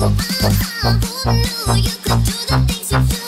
you you could do the things you?